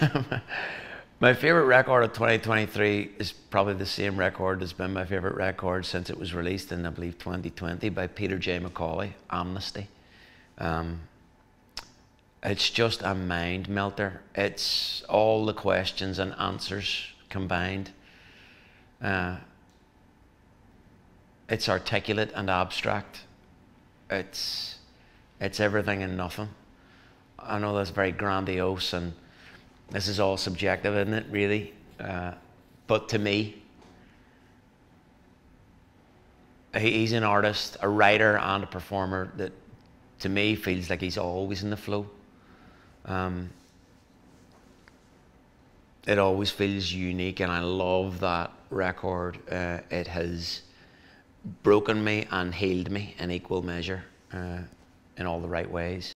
my favorite record of 2023 is probably the same record that's been my favorite record since it was released in, I believe, 2020 by Peter J. McCauley, Amnesty. Um, it's just a mind melter. It's all the questions and answers combined. Uh, it's articulate and abstract. It's it's everything and nothing. I know that's very grandiose and this is all subjective, isn't it? Really, uh, but to me, he's an artist, a writer, and a performer that, to me, feels like he's always in the flow. Um, it always feels unique, and I love that record. Uh, it has broken me and healed me in equal measure uh, in all the right ways.